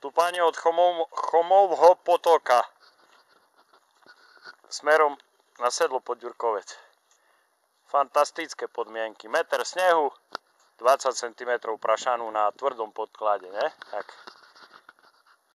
Stúpanie od chomov, Chomovho potoka smerom na sedlo pod Ďurkovec. Fantastické podmienky. Meter snehu, 20 cm prašanu na tvrdom podklade, ne? Tak.